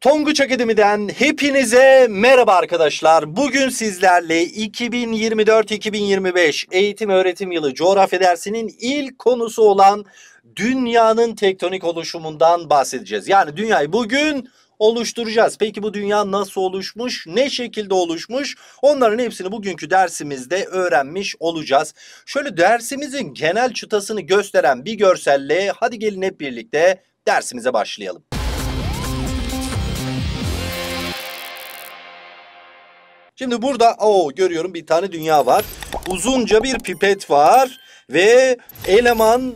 Tonguç Akademi'den hepinize merhaba arkadaşlar. Bugün sizlerle 2024-2025 eğitim öğretim yılı coğrafya dersinin ilk konusu olan dünyanın tektonik oluşumundan bahsedeceğiz. Yani dünyayı bugün oluşturacağız. Peki bu dünya nasıl oluşmuş? Ne şekilde oluşmuş? Onların hepsini bugünkü dersimizde öğrenmiş olacağız. Şöyle dersimizin genel çıtasını gösteren bir görselle hadi gelin hep birlikte dersimize başlayalım. Şimdi burada o görüyorum bir tane dünya var. Uzunca bir pipet var ve eleman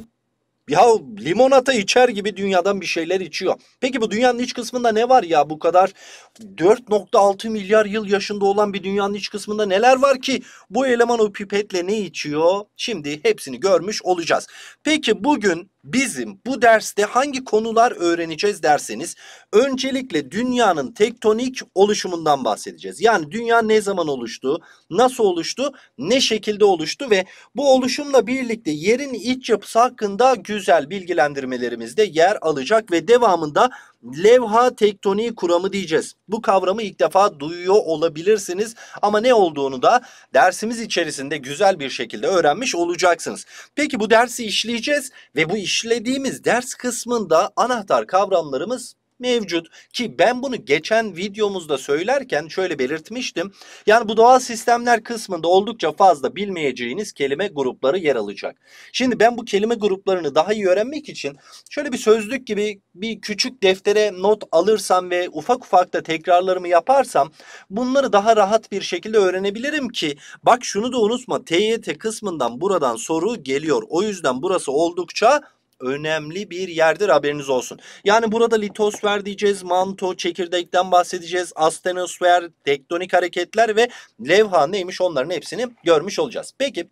ya limonata içer gibi dünyadan bir şeyler içiyor. Peki bu dünyanın iç kısmında ne var ya bu kadar 4.6 milyar yıl yaşında olan bir dünyanın iç kısmında neler var ki bu eleman o pipetle ne içiyor? Şimdi hepsini görmüş olacağız. Peki bugün bizim bu derste hangi konular öğreneceğiz derseniz öncelikle dünyanın tektonik oluşumundan bahsedeceğiz. Yani dünya ne zaman oluştu, nasıl oluştu, ne şekilde oluştu ve bu oluşumla birlikte yerin iç yapısı hakkında güzel bilgilendirmelerimizde yer alacak ve devamında levha tektoniği kuramı diyeceğiz. Bu kavramı ilk defa duyuyor olabilirsiniz ama ne olduğunu da dersimiz içerisinde güzel bir şekilde öğrenmiş olacaksınız. Peki bu dersi işleyeceğiz ve bu işlediğimiz ders kısmında anahtar kavramlarımız mevcut ki ben bunu geçen videomuzda söylerken şöyle belirtmiştim. Yani bu doğal sistemler kısmında oldukça fazla bilmeyeceğiniz kelime grupları yer alacak. Şimdi ben bu kelime gruplarını daha iyi öğrenmek için şöyle bir sözlük gibi bir küçük deftere not alırsam ve ufak ufak da tekrarlarımı yaparsam bunları daha rahat bir şekilde öğrenebilirim ki bak şunu da unutma TYT kısmından buradan soru geliyor. O yüzden burası oldukça önemli bir yerdir haberiniz olsun. Yani burada litosfer diyeceğiz, manto, çekirdekten bahsedeceğiz, astenosfer, tektonik hareketler ve levha neymiş onların hepsini görmüş olacağız. Peki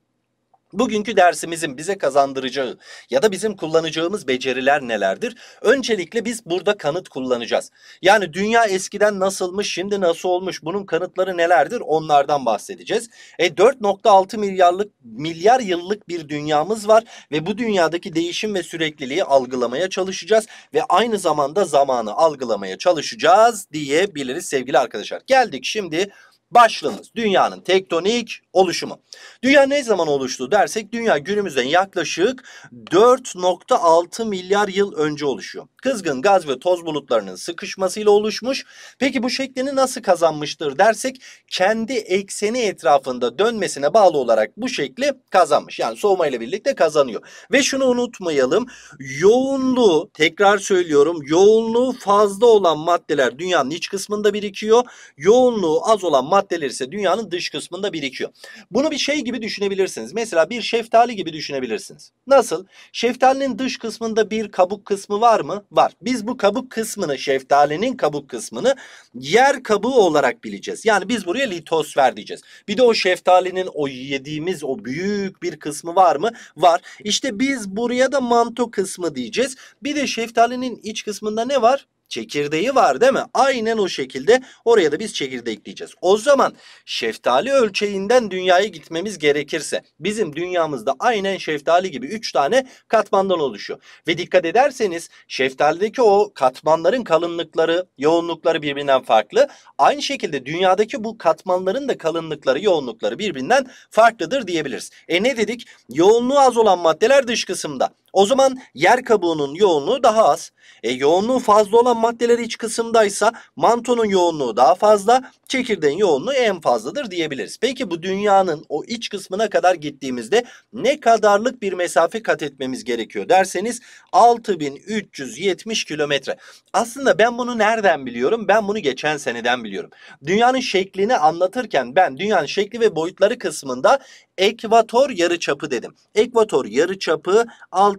Bugünkü dersimizin bize kazandıracağı ya da bizim kullanacağımız beceriler nelerdir? Öncelikle biz burada kanıt kullanacağız. Yani dünya eskiden nasılmış, şimdi nasıl olmuş, bunun kanıtları nelerdir? Onlardan bahsedeceğiz. E 4.6 milyarlık milyar yıllık bir dünyamız var ve bu dünyadaki değişim ve sürekliliği algılamaya çalışacağız ve aynı zamanda zamanı algılamaya çalışacağız diyebiliriz sevgili arkadaşlar. Geldik şimdi başlığımız dünyanın tektonik oluşumu. Dünya ne zaman oluştu dersek dünya günümüzden yaklaşık 4.6 milyar yıl önce oluşuyor. Kızgın gaz ve toz bulutlarının sıkışmasıyla oluşmuş. Peki bu şeklini nasıl kazanmıştır dersek kendi ekseni etrafında dönmesine bağlı olarak bu şekli kazanmış. Yani soğuma ile birlikte kazanıyor. Ve şunu unutmayalım. Yoğunluğu tekrar söylüyorum yoğunluğu fazla olan maddeler dünyanın iç kısmında birikiyor. Yoğunluğu az olan maddeler ise dünyanın dış kısmında birikiyor. Bunu bir şey gibi düşünebilirsiniz. Mesela bir şeftali gibi düşünebilirsiniz. Nasıl? Şeftalinin dış kısmında bir kabuk kısmı var mı? Var. Biz bu kabuk kısmını, şeftalinin kabuk kısmını yer kabuğu olarak bileceğiz. Yani biz buraya litosfer diyeceğiz. Bir de o şeftalinin o yediğimiz o büyük bir kısmı var mı? Var. İşte biz buraya da manto kısmı diyeceğiz. Bir de şeftalinin iç kısmında ne var? Çekirdeği var değil mi? Aynen o şekilde oraya da biz çekirdek diyeceğiz. O zaman şeftali ölçeğinden dünyaya gitmemiz gerekirse bizim dünyamızda aynen şeftali gibi 3 tane katmandan oluşuyor. Ve dikkat ederseniz şeftalideki o katmanların kalınlıkları, yoğunlukları birbirinden farklı. Aynı şekilde dünyadaki bu katmanların da kalınlıkları, yoğunlukları birbirinden farklıdır diyebiliriz. E ne dedik? Yoğunluğu az olan maddeler dış kısımda. O zaman yer kabuğunun yoğunluğu daha az. E, yoğunluğu fazla olan maddeler iç kısımdaysa mantonun yoğunluğu daha fazla, çekirdeğin yoğunluğu en fazladır diyebiliriz. Peki bu dünyanın o iç kısmına kadar gittiğimizde ne kadarlık bir mesafe kat etmemiz gerekiyor derseniz 6370 kilometre. Aslında ben bunu nereden biliyorum? Ben bunu geçen seneden biliyorum. Dünyanın şeklini anlatırken ben dünyanın şekli ve boyutları kısmında ekvator yarıçapı dedim. Ekvator yarıçapı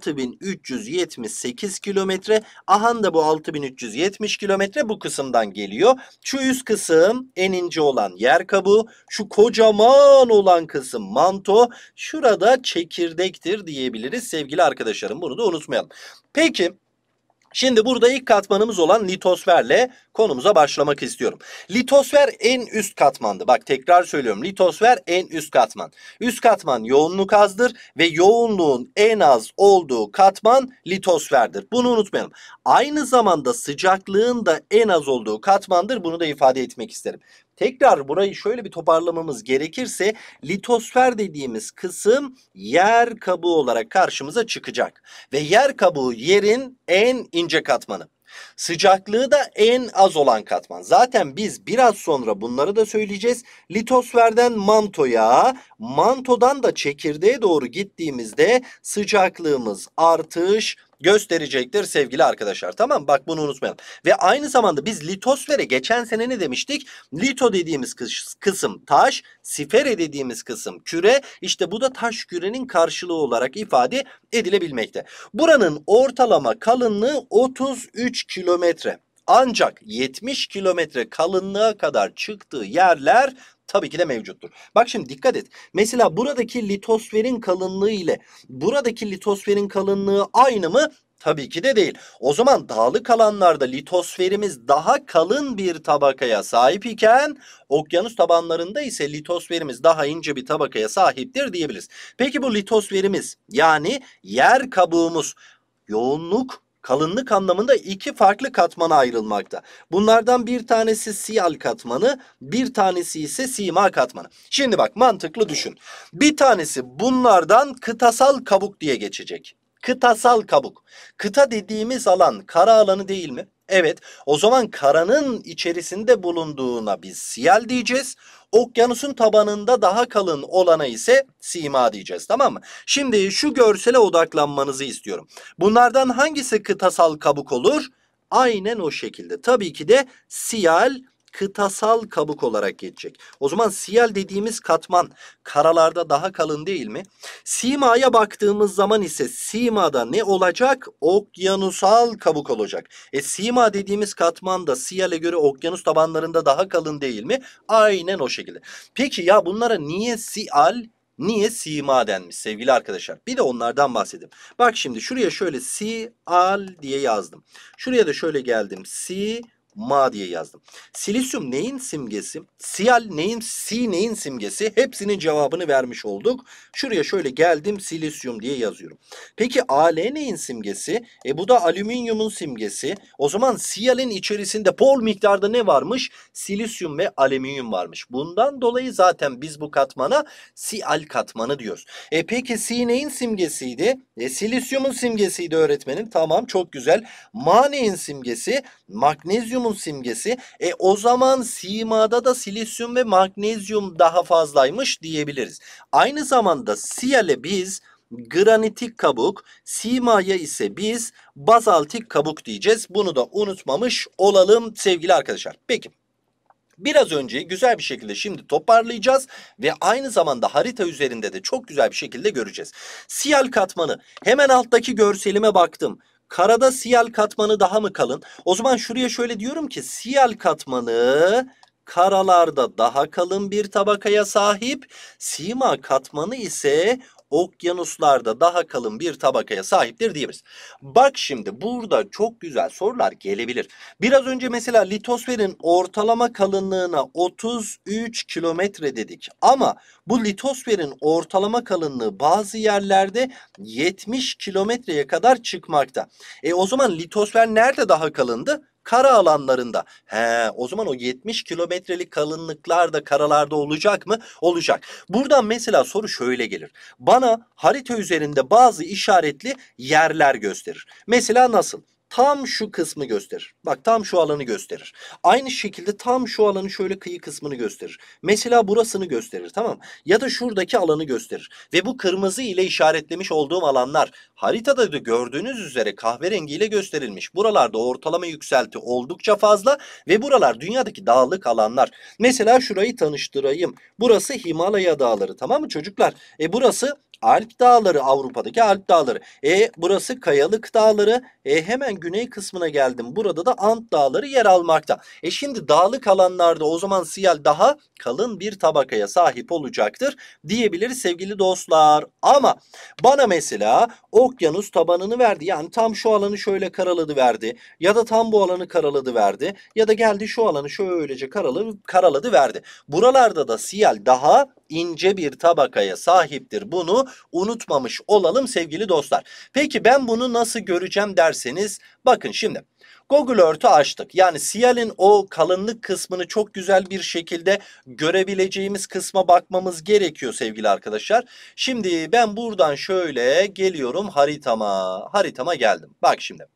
6378 kilometre. Ahan da bu 6370 kilometre bu kısımdan geliyor. Şu üst kısım en ince olan yer kabuğu. Şu kocaman olan kısım manto. Şurada çekirdektir diyebiliriz sevgili arkadaşlarım. Bunu da unutmayalım. Peki Şimdi burada ilk katmanımız olan litosferle konumuza başlamak istiyorum. Litosfer en üst katmandı. Bak tekrar söylüyorum. Litosfer en üst katman. Üst katman yoğunluk azdır ve yoğunluğun en az olduğu katman litosferdir. Bunu unutmayalım. Aynı zamanda sıcaklığın da en az olduğu katmandır. Bunu da ifade etmek isterim. Tekrar burayı şöyle bir toparlamamız gerekirse litosfer dediğimiz kısım yer kabuğu olarak karşımıza çıkacak. Ve yer kabuğu yerin en ince katmanı. Sıcaklığı da en az olan katman. Zaten biz biraz sonra bunları da söyleyeceğiz. Litosferden mantoya, mantodan da çekirdeğe doğru gittiğimizde sıcaklığımız artış gösterecektir sevgili arkadaşlar. Tamam bak bunu unutmayalım. Ve aynı zamanda biz litosfere geçen sene ne demiştik? Lito dediğimiz kısım taş, sifere dediğimiz kısım küre. İşte bu da taş kürenin karşılığı olarak ifade edilebilmekte. Buranın ortalama kalınlığı 33 kilometre. Ancak 70 kilometre kalınlığa kadar çıktığı yerler tabii ki de mevcuttur. Bak şimdi dikkat et. Mesela buradaki litosferin kalınlığı ile buradaki litosferin kalınlığı aynı mı? Tabii ki de değil. O zaman dağlık alanlarda litosferimiz daha kalın bir tabakaya sahip iken okyanus tabanlarında ise litosferimiz daha ince bir tabakaya sahiptir diyebiliriz. Peki bu litosferimiz yani yer kabuğumuz yoğunluk kalınlık anlamında iki farklı katmana ayrılmakta. Bunlardan bir tanesi siyal katmanı, bir tanesi ise sima katmanı. Şimdi bak mantıklı düşün. Bir tanesi bunlardan kıtasal kabuk diye geçecek. Kıtasal kabuk. Kıta dediğimiz alan kara alanı değil mi? Evet. O zaman karanın içerisinde bulunduğuna biz siyal diyeceğiz. Okyanusun tabanında daha kalın olana ise sima diyeceğiz tamam mı? Şimdi şu görsele odaklanmanızı istiyorum. Bunlardan hangisi kıtasal kabuk olur? Aynen o şekilde. Tabii ki de siyal kıtasal kabuk olarak geçecek. O zaman siyal dediğimiz katman karalarda daha kalın değil mi? Simaya baktığımız zaman ise simada ne olacak? Okyanusal kabuk olacak. E sima dediğimiz katman da siyale göre okyanus tabanlarında daha kalın değil mi? Aynen o şekilde. Peki ya bunlara niye siyal Niye sima denmiş sevgili arkadaşlar? Bir de onlardan bahsedeyim. Bak şimdi şuraya şöyle sial diye yazdım. Şuraya da şöyle geldim. Si ma diye yazdım. Silisyum neyin simgesi? Siyal neyin, si neyin simgesi? Hepsinin cevabını vermiş olduk. Şuraya şöyle geldim silisyum diye yazıyorum. Peki Al neyin simgesi? E bu da alüminyumun simgesi. O zaman siyalin içerisinde bol miktarda ne varmış? Silisyum ve alüminyum varmış. Bundan dolayı zaten biz bu katmana sial katmanı diyoruz. E peki si neyin simgesiydi? E silisyumun simgesiydi öğretmenim. Tamam çok güzel. Ma neyin simgesi? Magnezyum silisyumun simgesi. E o zaman simada da silisyum ve magnezyum daha fazlaymış diyebiliriz. Aynı zamanda siyale biz granitik kabuk, simaya ise biz bazaltik kabuk diyeceğiz. Bunu da unutmamış olalım sevgili arkadaşlar. Peki. Biraz önce güzel bir şekilde şimdi toparlayacağız ve aynı zamanda harita üzerinde de çok güzel bir şekilde göreceğiz. Siyal katmanı hemen alttaki görselime baktım. Karada siyal katmanı daha mı kalın? O zaman şuraya şöyle diyorum ki siyal katmanı karalarda daha kalın bir tabakaya sahip. Sima katmanı ise okyanuslarda daha kalın bir tabakaya sahiptir diyebiliriz. Bak şimdi burada çok güzel sorular gelebilir. Biraz önce mesela litosferin ortalama kalınlığına 33 kilometre dedik. Ama bu litosferin ortalama kalınlığı bazı yerlerde 70 kilometreye kadar çıkmakta. E o zaman litosfer nerede daha kalındı? Kara alanlarında. He, o zaman o 70 kilometrelik kalınlıklar da karalarda olacak mı? Olacak. Buradan mesela soru şöyle gelir. Bana harita üzerinde bazı işaretli yerler gösterir. Mesela nasıl? Tam şu kısmı gösterir. Bak tam şu alanı gösterir. Aynı şekilde tam şu alanı şöyle kıyı kısmını gösterir. Mesela burasını gösterir tamam Ya da şuradaki alanı gösterir. Ve bu kırmızı ile işaretlemiş olduğum alanlar haritada da gördüğünüz üzere kahverengiyle gösterilmiş. Buralarda ortalama yükselti oldukça fazla ve buralar dünyadaki dağlık alanlar. Mesela şurayı tanıştırayım. Burası Himalaya dağları tamam mı çocuklar? E burası Alp dağları Avrupa'daki Alp dağları. E burası Kayalık dağları. E hemen güney kısmına geldim. Burada da Ant Dağları yer almakta. E şimdi dağlık alanlarda o zaman siyal daha kalın bir tabakaya sahip olacaktır diyebiliriz sevgili dostlar. Ama bana mesela okyanus tabanını verdi. Yani tam şu alanı şöyle karaladı verdi. Ya da tam bu alanı karaladı verdi. Ya da geldi şu alanı şöylece karaladı, karaladı verdi. Buralarda da siyal daha ince bir tabakaya sahiptir. Bunu unutmamış olalım sevgili dostlar. Peki ben bunu nasıl göreceğim derseniz bakın şimdi. Google Earth'ü açtık. Yani siyalin o kalınlık kısmını çok güzel bir şekilde görebileceğimiz kısma bakmamız gerekiyor sevgili arkadaşlar. Şimdi ben buradan şöyle geliyorum haritama. Haritama geldim. Bak şimdi.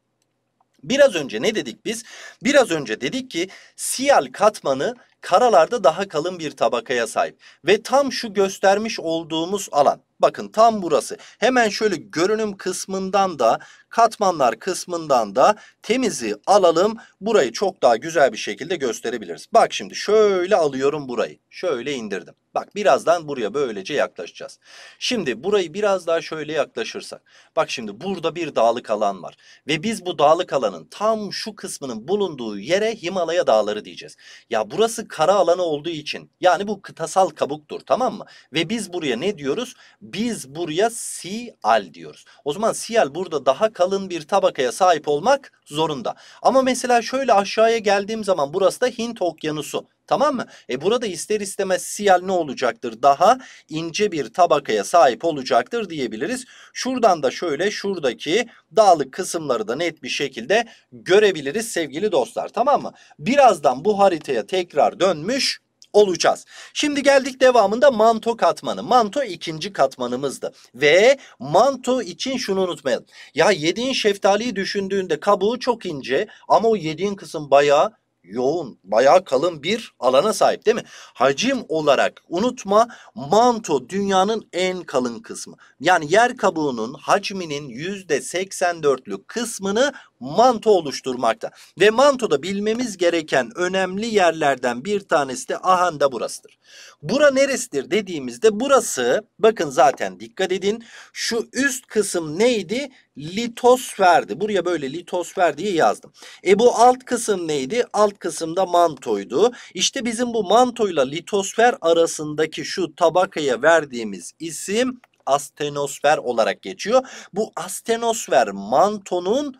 Biraz önce ne dedik biz? Biraz önce dedik ki siyal katmanı karalarda daha kalın bir tabakaya sahip. Ve tam şu göstermiş olduğumuz alan. Bakın tam burası. Hemen şöyle görünüm kısmından da katmanlar kısmından da temizi alalım. Burayı çok daha güzel bir şekilde gösterebiliriz. Bak şimdi şöyle alıyorum burayı. Şöyle indirdim. Bak birazdan buraya böylece yaklaşacağız. Şimdi burayı biraz daha şöyle yaklaşırsak. Bak şimdi burada bir dağlık alan var. Ve biz bu dağlık alanın tam şu kısmının bulunduğu yere Himalaya dağları diyeceğiz. Ya burası kara alanı olduğu için yani bu kıtasal kabuktur tamam mı? Ve biz buraya ne diyoruz? Biz buraya Sial diyoruz. O zaman Sial burada daha kalın bir tabakaya sahip olmak zorunda. Ama mesela şöyle aşağıya geldiğim zaman burası da Hint okyanusu. Tamam mı? E burada ister istemez siyal ne olacaktır? Daha ince bir tabakaya sahip olacaktır diyebiliriz. Şuradan da şöyle şuradaki dağlık kısımları da net bir şekilde görebiliriz sevgili dostlar. Tamam mı? Birazdan bu haritaya tekrar dönmüş olacağız. Şimdi geldik devamında manto katmanı. Manto ikinci katmanımızdı. Ve manto için şunu unutmayalım. Ya yediğin şeftaliyi düşündüğünde kabuğu çok ince ama o yediğin kısım bayağı yoğun, bayağı kalın bir alana sahip değil mi? Hacim olarak unutma manto dünyanın en kalın kısmı. Yani yer kabuğunun hacminin %84'lük kısmını manto oluşturmakta. Ve mantoda bilmemiz gereken önemli yerlerden bir tanesi de ahanda burasıdır. Bura neresidir dediğimizde burası bakın zaten dikkat edin şu üst kısım neydi? Litosferdi. Buraya böyle litosfer diye yazdım. E bu alt kısım neydi? Alt kısımda mantoydu. İşte bizim bu mantoyla litosfer arasındaki şu tabakaya verdiğimiz isim astenosfer olarak geçiyor. Bu astenosfer mantonun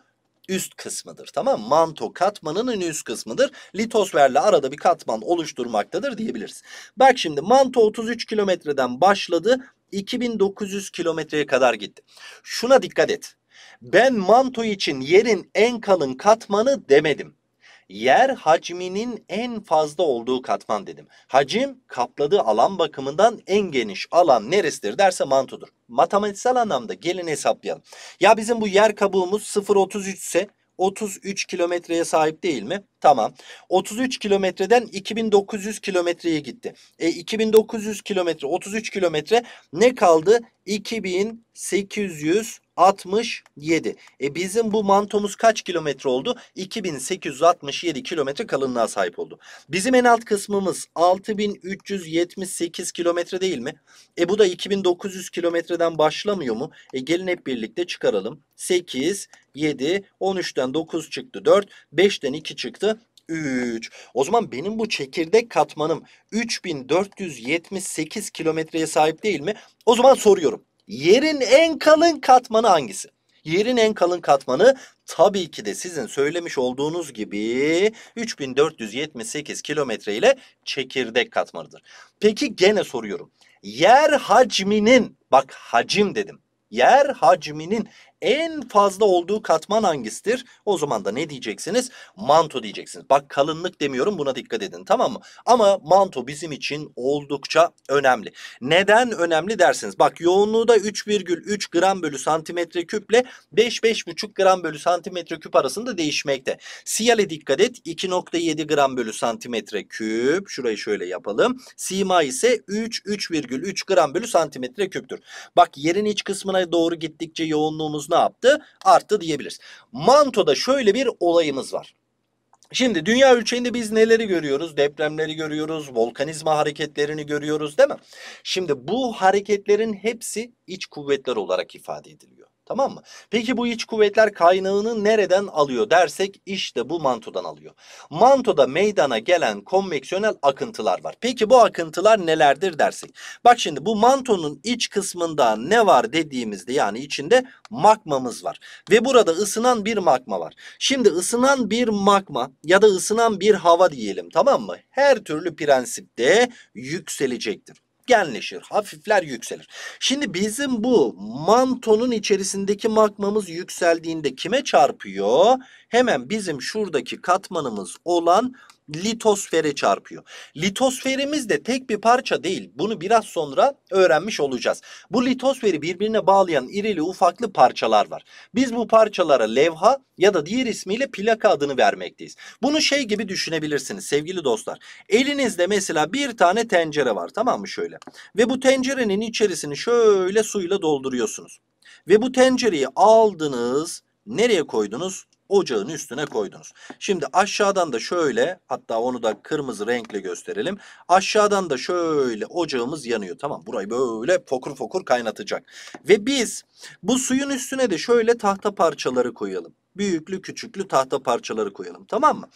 üst kısmıdır. Tamam mı? Manto katmanının üst kısmıdır. Litosferle arada bir katman oluşturmaktadır diyebiliriz. Bak şimdi manto 33 kilometreden başladı. 2900 kilometreye kadar gitti. Şuna dikkat et. Ben manto için yerin en kalın katmanı demedim. Yer hacminin en fazla olduğu katman dedim. Hacim kapladığı alan bakımından en geniş alan neresidir derse mantodur. Matematiksel anlamda gelin hesaplayalım. Ya bizim bu yer kabuğumuz 0.33 ise 33 kilometreye sahip değil mi? Tamam. 33 kilometreden 2900 kilometreye gitti. E 2900 kilometre 33 kilometre ne kaldı? 2867. E bizim bu mantomuz kaç kilometre oldu? 2867 kilometre kalınlığa sahip oldu. Bizim en alt kısmımız 6378 kilometre değil mi? E bu da 2900 kilometreden başlamıyor mu? E gelin hep birlikte çıkaralım. 8, 7, 13'ten 9 çıktı 4, 5'ten 2 çıktı 3. O zaman benim bu çekirdek katmanım 3478 kilometreye sahip değil mi? O zaman soruyorum. Yerin en kalın katmanı hangisi? Yerin en kalın katmanı tabii ki de sizin söylemiş olduğunuz gibi 3478 kilometre ile çekirdek katmanıdır. Peki gene soruyorum. Yer hacminin bak hacim dedim. Yer hacminin en fazla olduğu katman hangisidir? O zaman da ne diyeceksiniz? Manto diyeceksiniz. Bak kalınlık demiyorum buna dikkat edin tamam mı? Ama manto bizim için oldukça önemli. Neden önemli dersiniz? Bak yoğunluğu da 3,3 gram bölü santimetre küple 5-5,5 gram bölü santimetre küp arasında değişmekte. Siyale dikkat et 2,7 gram bölü santimetre küp. Şurayı şöyle yapalım. Sima ise 3-3,3 gram bölü santimetre küptür. Bak yerin iç kısmına doğru gittikçe yoğunluğumuz ne yaptı? Arttı diyebiliriz. Mantoda şöyle bir olayımız var. Şimdi dünya ölçeğinde biz neleri görüyoruz? Depremleri görüyoruz, volkanizma hareketlerini görüyoruz değil mi? Şimdi bu hareketlerin hepsi iç kuvvetler olarak ifade ediliyor. Tamam mı? Peki bu iç kuvvetler kaynağını nereden alıyor dersek işte bu mantodan alıyor. Mantoda meydana gelen konveksiyonel akıntılar var. Peki bu akıntılar nelerdir dersek. Bak şimdi bu mantonun iç kısmında ne var dediğimizde yani içinde magmamız var. Ve burada ısınan bir magma var. Şimdi ısınan bir magma ya da ısınan bir hava diyelim tamam mı? Her türlü prensipte yükselecektir genleşir, hafifler yükselir. Şimdi bizim bu mantonun içerisindeki magmamız yükseldiğinde kime çarpıyor? Hemen bizim şuradaki katmanımız olan litosfere çarpıyor. Litosferimiz de tek bir parça değil. Bunu biraz sonra öğrenmiş olacağız. Bu litosferi birbirine bağlayan irili ufaklı parçalar var. Biz bu parçalara levha ya da diğer ismiyle plaka adını vermekteyiz. Bunu şey gibi düşünebilirsiniz sevgili dostlar. Elinizde mesela bir tane tencere var tamam mı şöyle. Ve bu tencerenin içerisini şöyle suyla dolduruyorsunuz. Ve bu tencereyi aldınız nereye koydunuz? Ocağın üstüne koydunuz. Şimdi aşağıdan da şöyle hatta onu da kırmızı renkle gösterelim. Aşağıdan da şöyle ocağımız yanıyor. Tamam burayı böyle fokur fokur kaynatacak. Ve biz bu suyun üstüne de şöyle tahta parçaları koyalım. Büyüklü küçüklü tahta parçaları koyalım tamam mı?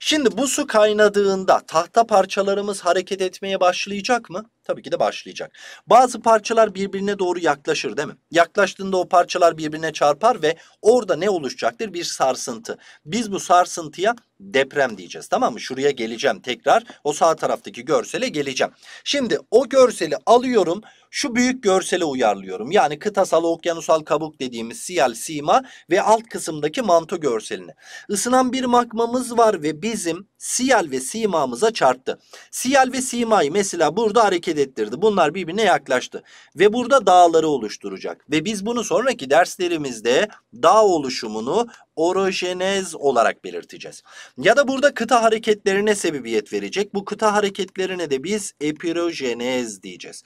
Şimdi bu su kaynadığında tahta parçalarımız hareket etmeye başlayacak mı? Tabii ki de başlayacak. Bazı parçalar birbirine doğru yaklaşır değil mi? Yaklaştığında o parçalar birbirine çarpar ve orada ne oluşacaktır? Bir sarsıntı. Biz bu sarsıntıya deprem diyeceğiz tamam mı? Şuraya geleceğim tekrar. O sağ taraftaki görsele geleceğim. Şimdi o görseli alıyorum. Şu büyük görsele uyarlıyorum. Yani kıtasal okyanusal kabuk dediğimiz siyal sima ve alt kısımdaki manto görselini. Isınan bir magmamız var ve bizim siyal ve simamıza çarptı. Siyal ve simayı mesela burada hareket ettirdi. Bunlar birbirine yaklaştı. Ve burada dağları oluşturacak. Ve biz bunu sonraki derslerimizde dağ oluşumunu orojenez olarak belirteceğiz. Ya da burada kıta hareketlerine sebebiyet verecek. Bu kıta hareketlerine de biz epirojenez diyeceğiz.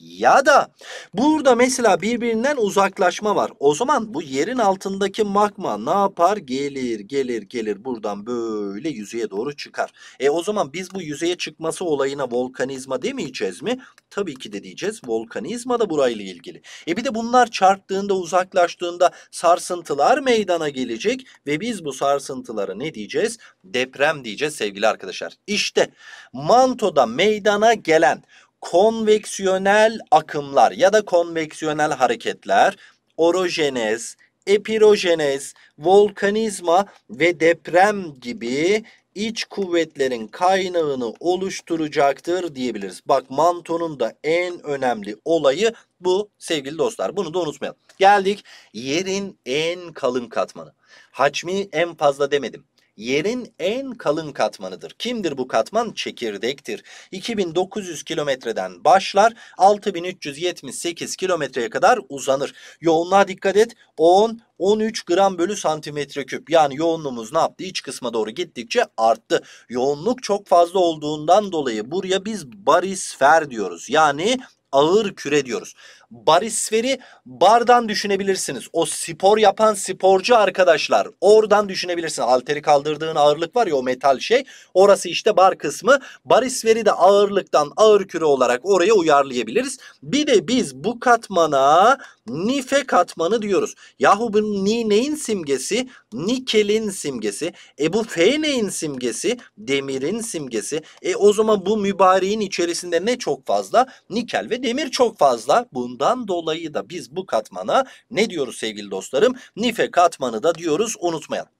Ya da burada mesela birbirinden uzaklaşma var. O zaman bu yerin altındaki magma ne yapar? Gelir, gelir, gelir buradan böyle yüzeye doğru çıkar. E o zaman biz bu yüzeye çıkması olayına volkanizma demeyeceğiz mi? Tabii ki de diyeceğiz. Volkanizma da burayla ilgili. E bir de bunlar çarptığında, uzaklaştığında sarsıntılar meydana gelecek ve biz bu sarsıntılara ne diyeceğiz? Deprem diyeceğiz sevgili arkadaşlar. İşte mantoda meydana gelen konveksiyonel akımlar ya da konveksiyonel hareketler orojenez, epirojenez, volkanizma ve deprem gibi iç kuvvetlerin kaynağını oluşturacaktır diyebiliriz. Bak mantonun da en önemli olayı bu sevgili dostlar. Bunu da unutmayalım. Geldik yerin en kalın katmanı. Hacmi en fazla demedim yerin en kalın katmanıdır. Kimdir bu katman? Çekirdektir. 2900 kilometreden başlar 6378 kilometreye kadar uzanır. Yoğunluğa dikkat et 10 13 gram bölü santimetre küp. Yani yoğunluğumuz ne yaptı? İç kısma doğru gittikçe arttı. Yoğunluk çok fazla olduğundan dolayı buraya biz barisfer diyoruz. Yani ağır küre diyoruz. Barisferi bardan düşünebilirsiniz. O spor yapan sporcu arkadaşlar oradan düşünebilirsiniz. Alteri kaldırdığın ağırlık var ya o metal şey. Orası işte bar kısmı. Barisferi de ağırlıktan ağır küre olarak oraya uyarlayabiliriz. Bir de biz bu katmana nife katmanı diyoruz. Yahu bu ni neyin simgesi? Nikelin simgesi. E bu F neyin simgesi? Demirin simgesi. E o zaman bu mübareğin içerisinde ne çok fazla? Nikel ve demir çok fazla. Bunun Bundan dolayı da biz bu katmana ne diyoruz sevgili dostlarım? Nife katmanı da diyoruz unutmayalım.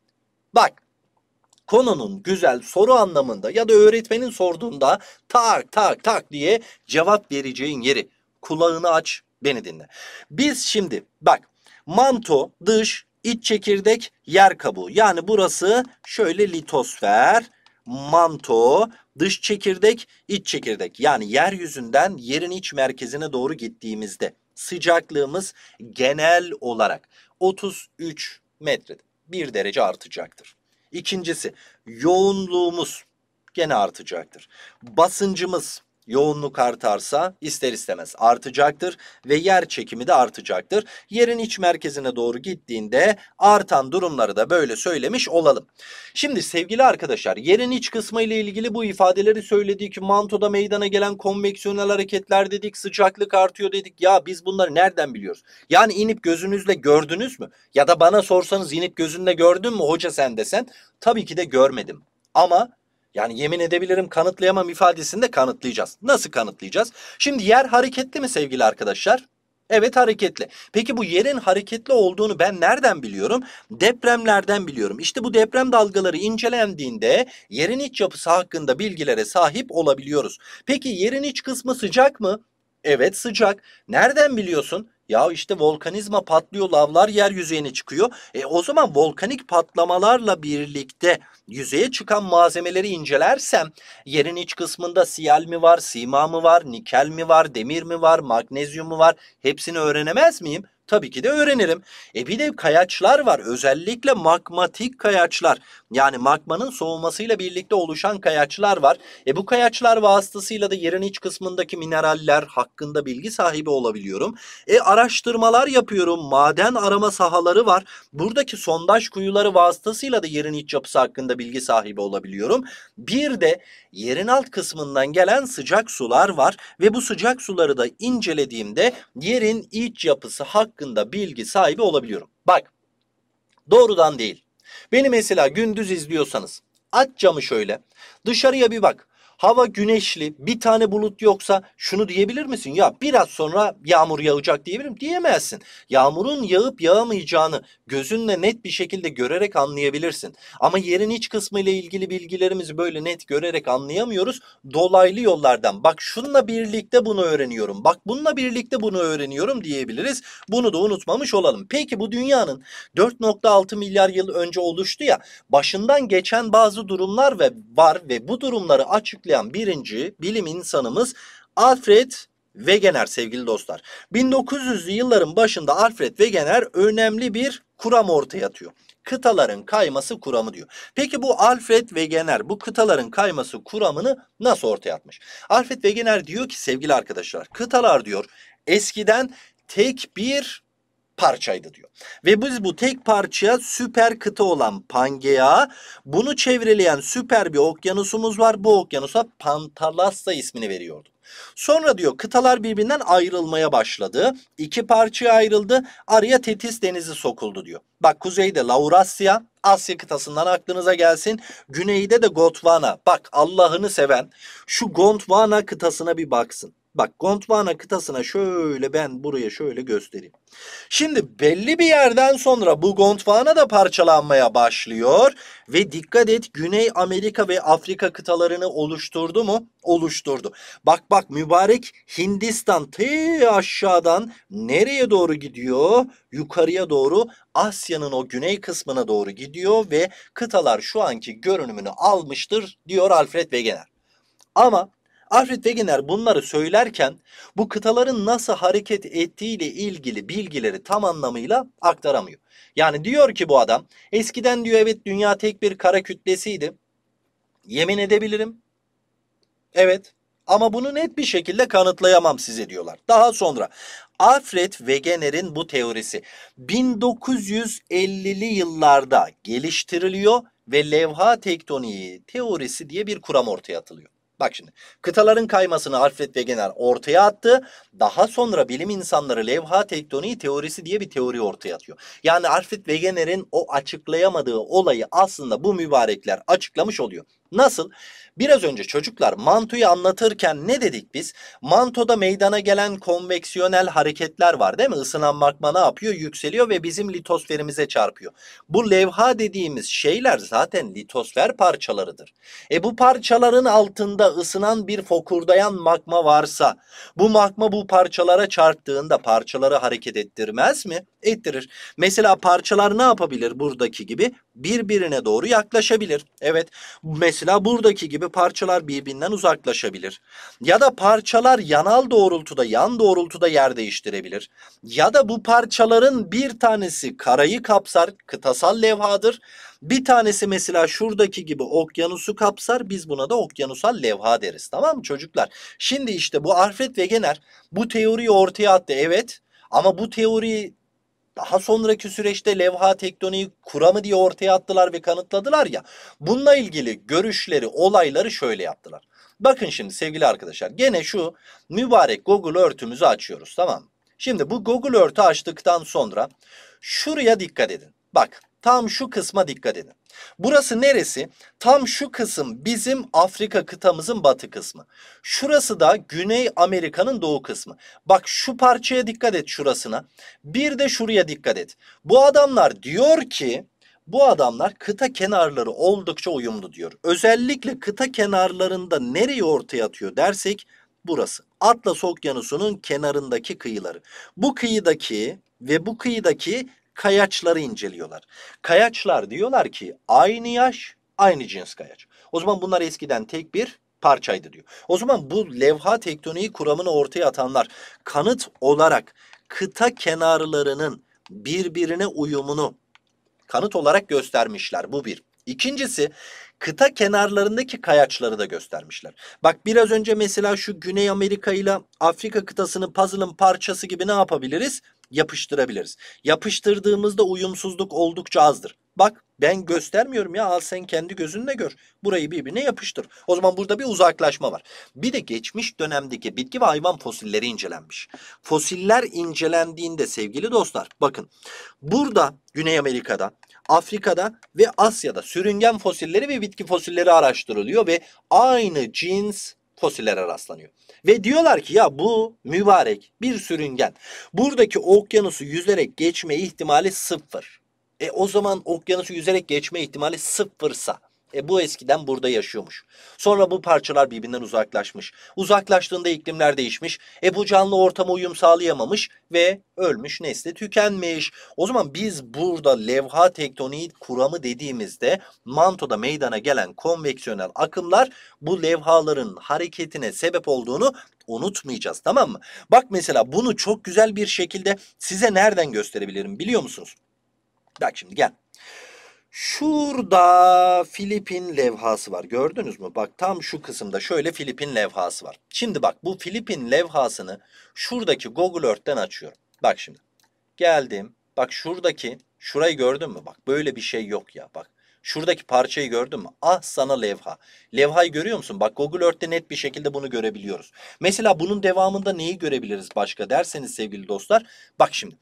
Bak konunun güzel soru anlamında ya da öğretmenin sorduğunda tak tak tak diye cevap vereceğin yeri. Kulağını aç beni dinle. Biz şimdi bak manto dış iç çekirdek yer kabuğu yani burası şöyle litosfer manto, dış çekirdek, iç çekirdek. Yani yeryüzünden yerin iç merkezine doğru gittiğimizde sıcaklığımız genel olarak 33 metre 1 derece artacaktır. İkincisi yoğunluğumuz gene artacaktır. Basıncımız yoğunluk artarsa ister istemez artacaktır ve yer çekimi de artacaktır. Yerin iç merkezine doğru gittiğinde artan durumları da böyle söylemiş olalım. Şimdi sevgili arkadaşlar yerin iç kısmı ile ilgili bu ifadeleri söyledik. Mantoda meydana gelen konveksiyonel hareketler dedik, sıcaklık artıyor dedik. Ya biz bunları nereden biliyoruz? Yani inip gözünüzle gördünüz mü? Ya da bana sorsanız inip gözünle gördün mü hoca sen desen? Tabii ki de görmedim. Ama yani yemin edebilirim kanıtlayamam ifadesini de kanıtlayacağız. Nasıl kanıtlayacağız? Şimdi yer hareketli mi sevgili arkadaşlar? Evet hareketli. Peki bu yerin hareketli olduğunu ben nereden biliyorum? Depremlerden biliyorum. İşte bu deprem dalgaları incelendiğinde yerin iç yapısı hakkında bilgilere sahip olabiliyoruz. Peki yerin iç kısmı sıcak mı? Evet sıcak. Nereden biliyorsun? Ya işte volkanizma patlıyor, lavlar yeryüzeyine çıkıyor. E o zaman volkanik patlamalarla birlikte yüzeye çıkan malzemeleri incelersem yerin iç kısmında siyal mi var, sima mı var, nikel mi var, demir mi var, magnezyum mu var hepsini öğrenemez miyim? Tabii ki de öğrenirim. E bir de kayaçlar var. Özellikle magmatik kayaçlar. Yani magmanın soğumasıyla birlikte oluşan kayaçlar var. E bu kayaçlar vasıtasıyla da yerin iç kısmındaki mineraller hakkında bilgi sahibi olabiliyorum. E araştırmalar yapıyorum. Maden arama sahaları var. Buradaki sondaj kuyuları vasıtasıyla da yerin iç yapısı hakkında bilgi sahibi olabiliyorum. Bir de yerin alt kısmından gelen sıcak sular var ve bu sıcak suları da incelediğimde yerin iç yapısı hakkında bilgi sahibi olabiliyorum. Bak doğrudan değil. Beni mesela gündüz izliyorsanız aç camı şöyle dışarıya bir bak. Hava güneşli, bir tane bulut yoksa şunu diyebilir misin? Ya biraz sonra yağmur yağacak diyebilirim. Diyemezsin. Yağmurun yağıp yağmayacağını gözünle net bir şekilde görerek anlayabilirsin. Ama yerin iç kısmı ile ilgili bilgilerimizi böyle net görerek anlayamıyoruz. Dolaylı yollardan. Bak şununla birlikte bunu öğreniyorum. Bak bununla birlikte bunu öğreniyorum diyebiliriz. Bunu da unutmamış olalım. Peki bu dünyanın 4.6 milyar yıl önce oluştu ya. Başından geçen bazı durumlar ve var ve bu durumları açık açıklayan birinci bilim insanımız Alfred Wegener sevgili dostlar. 1900'lü yılların başında Alfred Wegener önemli bir kuram ortaya atıyor. Kıtaların kayması kuramı diyor. Peki bu Alfred Wegener bu kıtaların kayması kuramını nasıl ortaya atmış? Alfred Wegener diyor ki sevgili arkadaşlar kıtalar diyor eskiden tek bir parçaydı diyor. Ve biz bu tek parçaya süper kıta olan Pangea, bunu çevreleyen süper bir okyanusumuz var. Bu okyanusa Pantalassa ismini veriyordu. Sonra diyor kıtalar birbirinden ayrılmaya başladı. İki parçaya ayrıldı. Araya Tetis denizi sokuldu diyor. Bak kuzeyde Laurasya, Asya kıtasından aklınıza gelsin. Güneyde de Gondwana. Bak Allah'ını seven şu Gondwana kıtasına bir baksın. Bak Gondwana kıtasına şöyle ben buraya şöyle göstereyim. Şimdi belli bir yerden sonra bu Gondwana da parçalanmaya başlıyor ve dikkat et Güney Amerika ve Afrika kıtalarını oluşturdu mu? Oluşturdu. Bak bak mübarek Hindistan te aşağıdan nereye doğru gidiyor? Yukarıya doğru Asya'nın o güney kısmına doğru gidiyor ve kıtalar şu anki görünümünü almıştır diyor Alfred Wegener. Ama Alfred Wegener bunları söylerken bu kıtaların nasıl hareket ettiğiyle ilgili bilgileri tam anlamıyla aktaramıyor. Yani diyor ki bu adam eskiden diyor evet dünya tek bir kara kütlesiydi. Yemin edebilirim. Evet ama bunu net bir şekilde kanıtlayamam size diyorlar. Daha sonra Alfred Wegener'in bu teorisi 1950'li yıllarda geliştiriliyor ve levha tektoniği teorisi diye bir kuram ortaya atılıyor. Bak şimdi kıtaların kaymasını Alfred Wegener ortaya attı. Daha sonra bilim insanları levha tektoniği teorisi diye bir teori ortaya atıyor. Yani Alfred Wegener'in o açıklayamadığı olayı aslında bu mübarekler açıklamış oluyor. Nasıl? Biraz önce çocuklar mantoyu anlatırken ne dedik biz? Mantoda meydana gelen konveksiyonel hareketler var değil mi? Isınan magma ne yapıyor? Yükseliyor ve bizim litosferimize çarpıyor. Bu levha dediğimiz şeyler zaten litosfer parçalarıdır. E bu parçaların altında ısınan bir fokurdayan magma varsa bu magma bu parçalara çarptığında parçaları hareket ettirmez mi? Ettirir. Mesela parçalar ne yapabilir buradaki gibi? Birbirine doğru yaklaşabilir. Evet mesela buradaki gibi parçalar birbirinden uzaklaşabilir. Ya da parçalar yanal doğrultuda yan doğrultuda yer değiştirebilir. Ya da bu parçaların bir tanesi karayı kapsar kıtasal levhadır. Bir tanesi mesela şuradaki gibi okyanusu kapsar biz buna da okyanusal levha deriz tamam mı çocuklar? Şimdi işte bu Alfred Wegener bu teoriyi ortaya attı evet ama bu teoriyi daha sonraki süreçte levha tektoniği kuramı diye ortaya attılar ve kanıtladılar ya. Bununla ilgili görüşleri, olayları şöyle yaptılar. Bakın şimdi sevgili arkadaşlar gene şu mübarek Google örtümüzü açıyoruz tamam mı? Şimdi bu Google örtü açtıktan sonra şuraya dikkat edin. Bak tam şu kısma dikkat edin. Burası neresi? Tam şu kısım bizim Afrika kıtamızın batı kısmı. Şurası da Güney Amerika'nın doğu kısmı. Bak şu parçaya dikkat et şurasına. Bir de şuraya dikkat et. Bu adamlar diyor ki bu adamlar kıta kenarları oldukça uyumlu diyor. Özellikle kıta kenarlarında nereyi ortaya atıyor dersek burası. Atlas Okyanusu'nun kenarındaki kıyıları. Bu kıyıdaki ve bu kıyıdaki kayaçları inceliyorlar. Kayaçlar diyorlar ki aynı yaş, aynı cins kayaç. O zaman bunlar eskiden tek bir parçaydı diyor. O zaman bu levha tektoniği kuramını ortaya atanlar kanıt olarak kıta kenarlarının birbirine uyumunu kanıt olarak göstermişler. Bu bir. İkincisi kıta kenarlarındaki kayaçları da göstermişler. Bak biraz önce mesela şu Güney Amerika ile Afrika kıtasının puzzle'ın parçası gibi ne yapabiliriz? Yapıştırabiliriz. Yapıştırdığımızda uyumsuzluk oldukça azdır. Bak ben göstermiyorum ya al sen kendi gözünle gör. Burayı birbirine yapıştır. O zaman burada bir uzaklaşma var. Bir de geçmiş dönemdeki bitki ve hayvan fosilleri incelenmiş. Fosiller incelendiğinde sevgili dostlar bakın burada Güney Amerika'da Afrika'da ve Asya'da sürüngen fosilleri ve bitki fosilleri araştırılıyor ve aynı cins fosillere rastlanıyor. Ve diyorlar ki ya bu mübarek bir sürüngen. Buradaki okyanusu yüzerek geçme ihtimali sıfır. E o zaman okyanusu yüzerek geçme ihtimali sıfırsa e bu eskiden burada yaşıyormuş. Sonra bu parçalar birbirinden uzaklaşmış. Uzaklaştığında iklimler değişmiş. E bu canlı ortama uyum sağlayamamış ve ölmüş nesli tükenmiş. O zaman biz burada levha tektoniği kuramı dediğimizde mantoda meydana gelen konveksiyonel akımlar bu levhaların hareketine sebep olduğunu unutmayacağız tamam mı? Bak mesela bunu çok güzel bir şekilde size nereden gösterebilirim biliyor musunuz? Bak şimdi gel. Şurada Filipin levhası var. Gördünüz mü? Bak tam şu kısımda şöyle Filipin levhası var. Şimdi bak bu Filipin levhasını şuradaki Google Earth'ten açıyorum. Bak şimdi. Geldim. Bak şuradaki şurayı gördün mü? Bak böyle bir şey yok ya. Bak Şuradaki parçayı gördün mü? Ah sana levha. Levhayı görüyor musun? Bak Google Earth'te net bir şekilde bunu görebiliyoruz. Mesela bunun devamında neyi görebiliriz başka derseniz sevgili dostlar. Bak şimdi.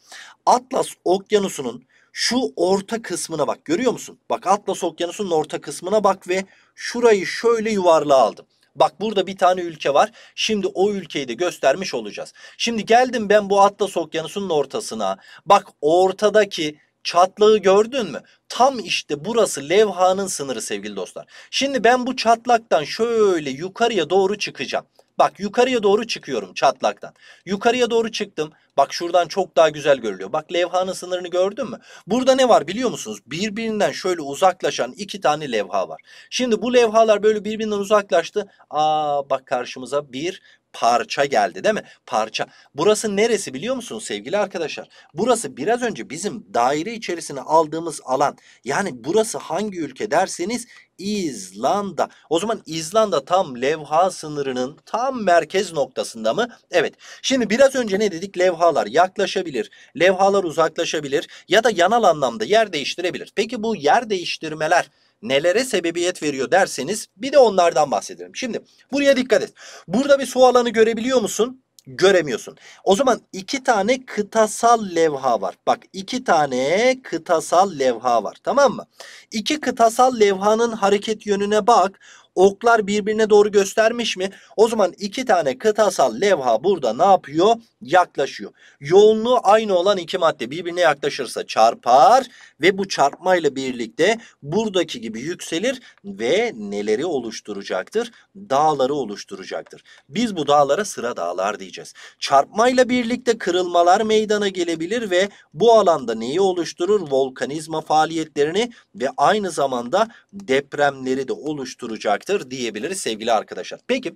Atlas Okyanusu'nun şu orta kısmına bak görüyor musun? Bak Atlas Okyanusu'nun orta kısmına bak ve şurayı şöyle yuvarlığa aldım. Bak burada bir tane ülke var. Şimdi o ülkeyi de göstermiş olacağız. Şimdi geldim ben bu Atlas Okyanusu'nun ortasına. Bak ortadaki çatlağı gördün mü? Tam işte burası levhanın sınırı sevgili dostlar. Şimdi ben bu çatlaktan şöyle yukarıya doğru çıkacağım. Bak yukarıya doğru çıkıyorum çatlaktan. Yukarıya doğru çıktım. Bak şuradan çok daha güzel görülüyor. Bak levhanın sınırını gördün mü? Burada ne var biliyor musunuz? Birbirinden şöyle uzaklaşan iki tane levha var. Şimdi bu levhalar böyle birbirinden uzaklaştı. Aa bak karşımıza bir parça geldi değil mi? Parça. Burası neresi biliyor musunuz sevgili arkadaşlar? Burası biraz önce bizim daire içerisine aldığımız alan. Yani burası hangi ülke derseniz İzlanda. O zaman İzlanda tam levha sınırının tam merkez noktasında mı? Evet. Şimdi biraz önce ne dedik? Levhalar yaklaşabilir, levhalar uzaklaşabilir ya da yanal anlamda yer değiştirebilir. Peki bu yer değiştirmeler nelere sebebiyet veriyor derseniz bir de onlardan bahsedelim. Şimdi buraya dikkat et. Burada bir su alanı görebiliyor musun? Göremiyorsun. O zaman iki tane kıtasal levha var. Bak iki tane kıtasal levha var. Tamam mı? İki kıtasal levhanın hareket yönüne bak. oklar birbirine doğru göstermiş mi? O zaman iki tane kıtasal levha burada ne yapıyor? Yaklaşıyor. Yoğunluğu aynı olan iki madde birbirine yaklaşırsa çarpar ve bu çarpmayla birlikte buradaki gibi yükselir ve neleri oluşturacaktır? Dağları oluşturacaktır. Biz bu dağlara sıra dağlar diyeceğiz. Çarpmayla birlikte kırılmalar meydana gelebilir ve bu alanda neyi oluşturur? Volkanizma faaliyetlerini ve aynı zamanda depremleri de oluşturacaktır diyebiliriz sevgili arkadaşlar. Peki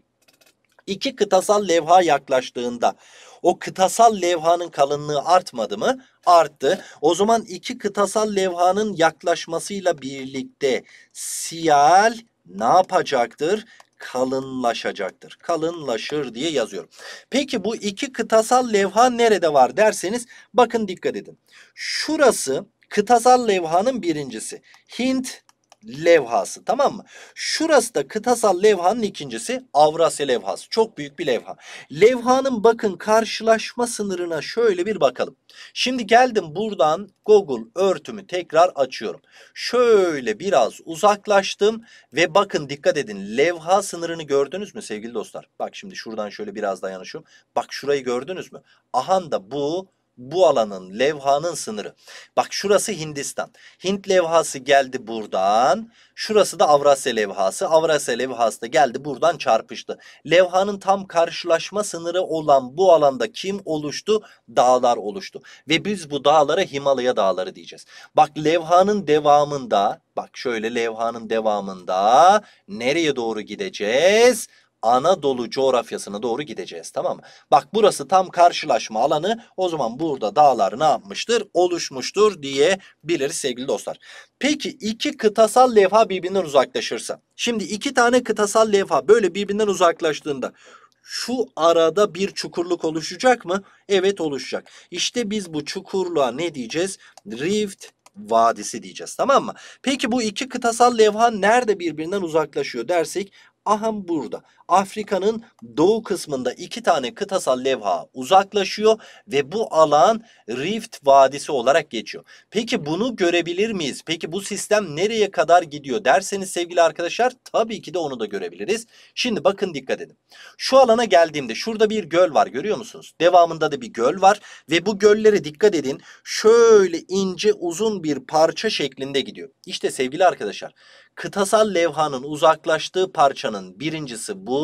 iki kıtasal levha yaklaştığında o kıtasal levhanın kalınlığı artmadı mı? Arttı. O zaman iki kıtasal levhanın yaklaşmasıyla birlikte siyal ne yapacaktır? kalınlaşacaktır. Kalınlaşır diye yazıyorum. Peki bu iki kıtasal levha nerede var derseniz bakın dikkat edin. Şurası kıtasal levhanın birincisi. Hint levhası tamam mı? Şurası da kıtasal levhanın ikincisi Avrasya levhası. Çok büyük bir levha. Levhanın bakın karşılaşma sınırına şöyle bir bakalım. Şimdi geldim buradan Google örtümü tekrar açıyorum. Şöyle biraz uzaklaştım ve bakın dikkat edin levha sınırını gördünüz mü sevgili dostlar? Bak şimdi şuradan şöyle biraz dayanışıyorum. Bak şurayı gördünüz mü? Aha da bu bu alanın levhanın sınırı. Bak şurası Hindistan. Hint levhası geldi buradan. Şurası da Avrasya levhası. Avrasya levhası da geldi buradan çarpıştı. Levhanın tam karşılaşma sınırı olan bu alanda kim oluştu? Dağlar oluştu. Ve biz bu dağlara Himalaya dağları diyeceğiz. Bak levhanın devamında bak şöyle levhanın devamında nereye doğru gideceğiz? Anadolu coğrafyasına doğru gideceğiz tamam mı? Bak burası tam karşılaşma alanı. O zaman burada dağlar ne yapmıştır? Oluşmuştur diyebiliriz sevgili dostlar. Peki iki kıtasal levha birbirinden uzaklaşırsa. Şimdi iki tane kıtasal levha böyle birbirinden uzaklaştığında şu arada bir çukurluk oluşacak mı? Evet oluşacak. İşte biz bu çukurluğa ne diyeceğiz? Rift Vadisi diyeceğiz tamam mı? Peki bu iki kıtasal levha nerede birbirinden uzaklaşıyor dersek Aham burada. Afrika'nın doğu kısmında iki tane kıtasal levha uzaklaşıyor ve bu alan Rift Vadisi olarak geçiyor. Peki bunu görebilir miyiz? Peki bu sistem nereye kadar gidiyor derseniz sevgili arkadaşlar tabii ki de onu da görebiliriz. Şimdi bakın dikkat edin. Şu alana geldiğimde şurada bir göl var görüyor musunuz? Devamında da bir göl var ve bu göllere dikkat edin. Şöyle ince uzun bir parça şeklinde gidiyor. İşte sevgili arkadaşlar kıtasal levhanın uzaklaştığı parçanın birincisi bu.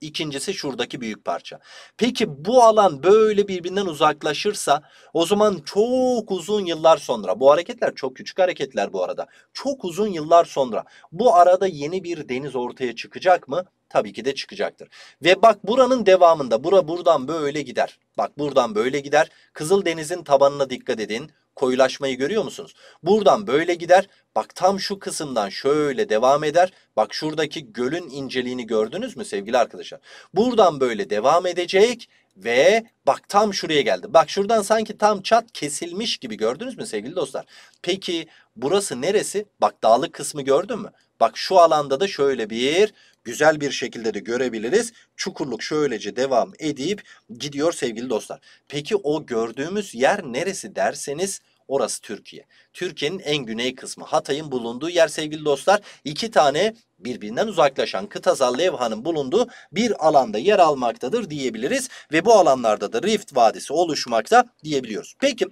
İkincisi şuradaki büyük parça. Peki bu alan böyle birbirinden uzaklaşırsa o zaman çok uzun yıllar sonra bu hareketler çok küçük hareketler bu arada. Çok uzun yıllar sonra bu arada yeni bir deniz ortaya çıkacak mı? Tabii ki de çıkacaktır. Ve bak buranın devamında bura buradan böyle gider. Bak buradan böyle gider. Kızıldeniz'in tabanına dikkat edin koyulaşmayı görüyor musunuz? Buradan böyle gider. Bak tam şu kısımdan şöyle devam eder. Bak şuradaki gölün inceliğini gördünüz mü sevgili arkadaşlar? Buradan böyle devam edecek ve bak tam şuraya geldi. Bak şuradan sanki tam çat kesilmiş gibi gördünüz mü sevgili dostlar? Peki burası neresi? Bak dağlık kısmı gördün mü? Bak şu alanda da şöyle bir güzel bir şekilde de görebiliriz. Çukurluk şöylece devam edip gidiyor sevgili dostlar. Peki o gördüğümüz yer neresi derseniz orası Türkiye. Türkiye'nin en güney kısmı Hatay'ın bulunduğu yer sevgili dostlar. iki tane birbirinden uzaklaşan kıtasal levhanın bulunduğu bir alanda yer almaktadır diyebiliriz. Ve bu alanlarda da Rift Vadisi oluşmakta diyebiliyoruz. Peki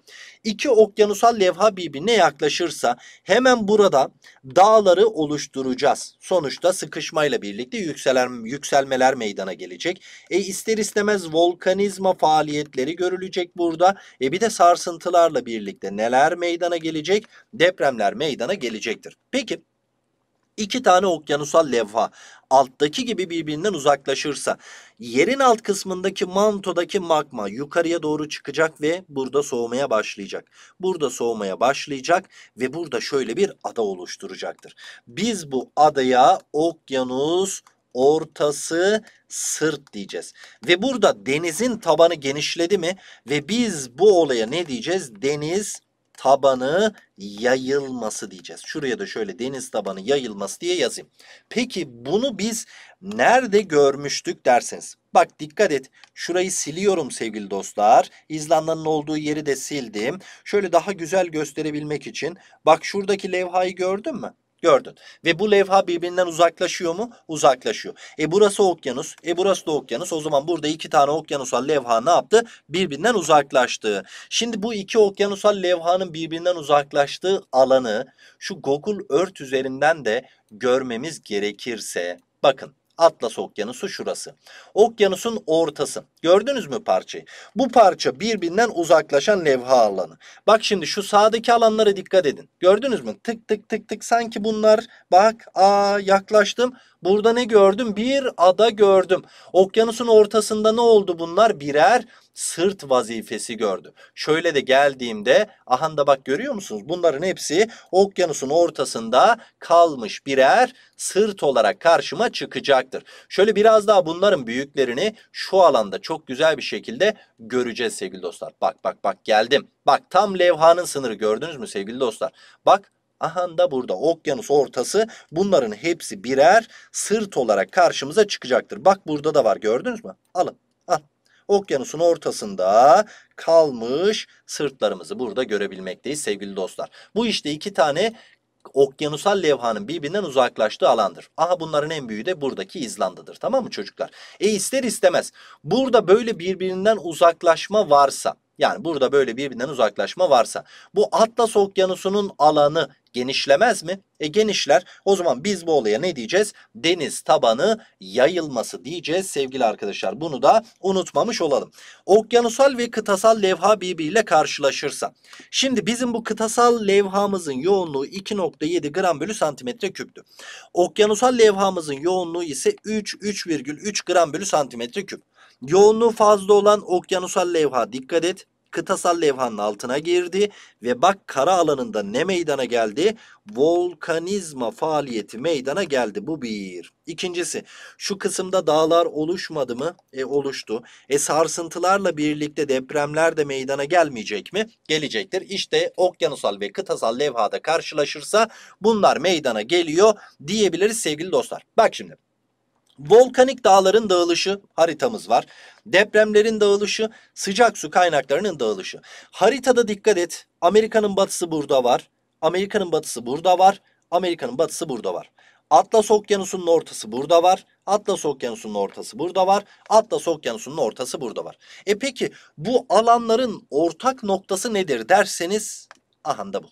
iki okyanusal levha birbirine yaklaşırsa hemen burada dağları oluşturacağız. Sonuçta sıkışmayla birlikte yükselen, yükselmeler meydana gelecek. E ister istemez volkanizma faaliyetleri görülecek burada. E bir de sarsıntılarla birlikte neler meydana gelecek? Depremler meydana gelecektir. Peki iki tane okyanusal levha alttaki gibi birbirinden uzaklaşırsa yerin alt kısmındaki mantodaki magma yukarıya doğru çıkacak ve burada soğumaya başlayacak. Burada soğumaya başlayacak ve burada şöyle bir ada oluşturacaktır. Biz bu adaya okyanus ortası sırt diyeceğiz. Ve burada denizin tabanı genişledi mi ve biz bu olaya ne diyeceğiz? Deniz tabanı yayılması diyeceğiz. Şuraya da şöyle deniz tabanı yayılması diye yazayım. Peki bunu biz nerede görmüştük derseniz. Bak dikkat et. Şurayı siliyorum sevgili dostlar. İzlanda'nın olduğu yeri de sildim. Şöyle daha güzel gösterebilmek için. Bak şuradaki levhayı gördün mü? Gördün. Ve bu levha birbirinden uzaklaşıyor mu? Uzaklaşıyor. E burası okyanus. E burası da okyanus. O zaman burada iki tane okyanusal levha ne yaptı? Birbirinden uzaklaştı. Şimdi bu iki okyanusal levhanın birbirinden uzaklaştığı alanı şu Google Earth üzerinden de görmemiz gerekirse bakın Atlas Okyanusu şurası. Okyanusun ortası. Gördünüz mü parçayı? Bu parça birbirinden uzaklaşan levha alanı. Bak şimdi şu sağdaki alanlara dikkat edin. Gördünüz mü? Tık tık tık tık sanki bunlar bak aa yaklaştım. Burada ne gördüm? Bir ada gördüm. Okyanusun ortasında ne oldu bunlar? Birer sırt vazifesi gördü. Şöyle de geldiğimde aha da bak görüyor musunuz? Bunların hepsi okyanusun ortasında kalmış birer sırt olarak karşıma çıkacaktır. Şöyle biraz daha bunların büyüklerini şu alanda çok güzel bir şekilde göreceğiz sevgili dostlar. Bak bak bak geldim. Bak tam levhanın sınırı gördünüz mü sevgili dostlar? Bak Aha da burada okyanus ortası bunların hepsi birer sırt olarak karşımıza çıkacaktır. Bak burada da var gördünüz mü? Alın al. Okyanusun ortasında kalmış sırtlarımızı burada görebilmekteyiz sevgili dostlar. Bu işte iki tane okyanusal levhanın birbirinden uzaklaştığı alandır. Aha bunların en büyüğü de buradaki İzlanda'dır. Tamam mı çocuklar? E ister istemez burada böyle birbirinden uzaklaşma varsa yani burada böyle birbirinden uzaklaşma varsa bu Atlas Okyanusu'nun alanı genişlemez mi? E genişler. O zaman biz bu olaya ne diyeceğiz? Deniz tabanı yayılması diyeceğiz sevgili arkadaşlar. Bunu da unutmamış olalım. Okyanusal ve kıtasal levha birbiriyle karşılaşırsa. Şimdi bizim bu kıtasal levhamızın yoğunluğu 2.7 gram bölü santimetre küptü. Okyanusal levhamızın yoğunluğu ise 3, 3,3 gram bölü santimetre küp. Yoğunluğu fazla olan okyanusal levha dikkat et kıtasal levhanın altına girdi ve bak kara alanında ne meydana geldi? Volkanizma faaliyeti meydana geldi. Bu bir. İkincisi şu kısımda dağlar oluşmadı mı? E oluştu. E sarsıntılarla birlikte depremler de meydana gelmeyecek mi? Gelecektir. İşte okyanusal ve kıtasal levhada karşılaşırsa bunlar meydana geliyor diyebiliriz sevgili dostlar. Bak şimdi. Volkanik dağların dağılışı haritamız var. Depremlerin dağılışı, sıcak su kaynaklarının dağılışı. Haritada dikkat et. Amerika'nın batısı burada var. Amerika'nın batısı burada var. Amerika'nın batısı burada var. Atlas Okyanusu'nun ortası burada var. Atlas Okyanusu'nun ortası burada var. Atlas Okyanusu'nun ortası burada var. E peki bu alanların ortak noktası nedir derseniz aha da bu.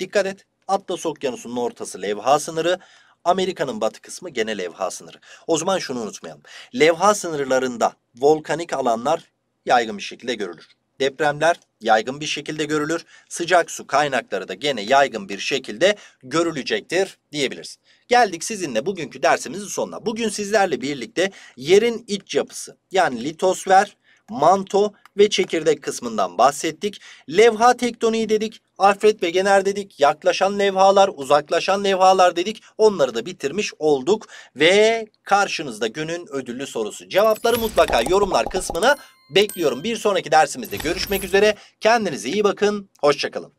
Dikkat et. Atlas Okyanusu'nun ortası levha sınırı. Amerika'nın batı kısmı gene levha sınırı. O zaman şunu unutmayalım. Levha sınırlarında volkanik alanlar yaygın bir şekilde görülür. Depremler yaygın bir şekilde görülür. Sıcak su kaynakları da gene yaygın bir şekilde görülecektir diyebiliriz. Geldik sizinle bugünkü dersimizin sonuna. Bugün sizlerle birlikte yerin iç yapısı yani litosfer, manto ve çekirdek kısmından bahsettik. Levha tektoniği dedik. Alfred Wegener dedik. Yaklaşan levhalar, uzaklaşan levhalar dedik. Onları da bitirmiş olduk. Ve karşınızda günün ödüllü sorusu. Cevapları mutlaka yorumlar kısmına bekliyorum. Bir sonraki dersimizde görüşmek üzere. Kendinize iyi bakın. Hoşçakalın.